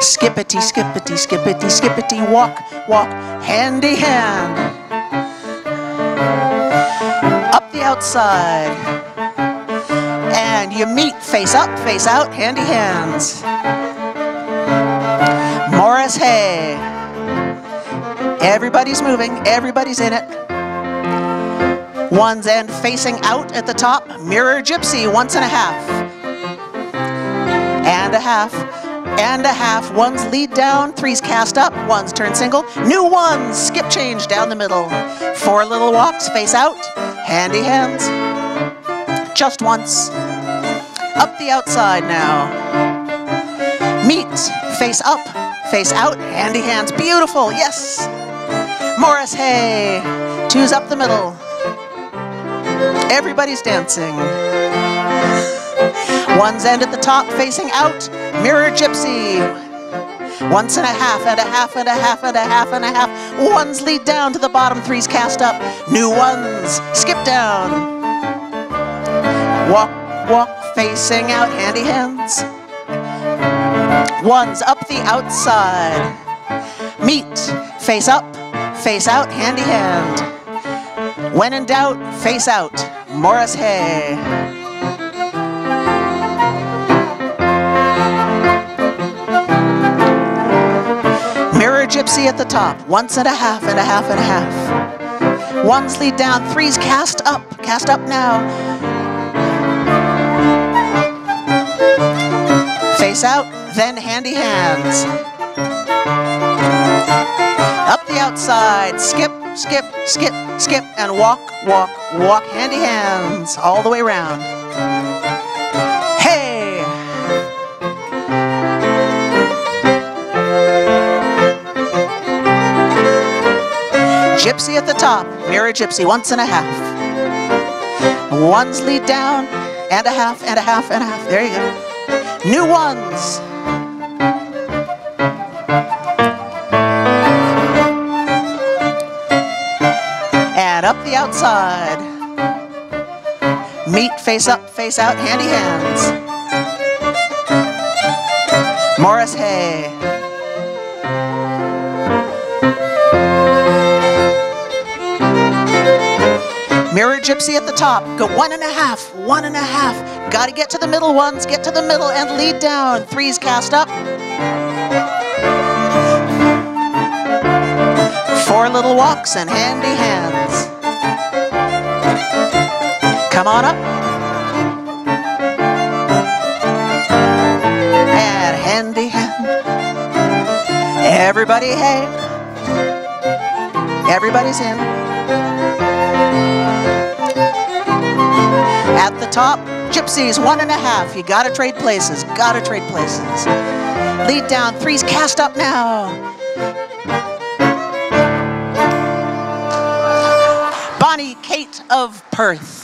Skippity, skippity, skippity, skippity, walk, walk, handy hand. Up the outside. And you meet face up, face out, handy hands. Morris Hay. Everybody's moving, everybody's in it. One's end facing out at the top, mirror gypsy, once and a half. And a half, and a half. One's lead down, three's cast up, one's turn single. New ones, skip change down the middle. Four little walks, face out, handy hands. Just once. Up the outside now. Meet, face up, face out, handy hands. Beautiful, yes. Morris Hay, two's up the middle. Everybody's dancing. One's end at the top facing out, mirror gypsy. Once and a half and a half and a half and a half and a half. One's lead down to the bottom, three's cast up. New ones, skip down. Walk, walk, facing out, handy hands. One's up the outside. Meet, face up, face out, handy hand. When in doubt, face out. Morris Hay. Gypsy at the top. Once and a half and a half and a half. One's lead down, three's cast up. Cast up now. Face out, then handy hands. Up the outside, skip, skip, skip, skip, and walk, walk, walk, handy hands all the way around. Gypsy at the top, mirror gypsy, once and a half. One's lead down, and a half, and a half, and a half. There you go. New ones. And up the outside. Meet face up, face out, handy hands. Morris Hay. Gypsy at the top. Go one and a half, one and a half. Gotta get to the middle ones, get to the middle and lead down. Threes cast up. Four little walks and handy hands. Come on up. And handy hand. Everybody, hey. Everybody's in. Top, gypsies, one and a half. You gotta trade places, gotta trade places. Lead down, threes cast up now. Bonnie Kate of Perth.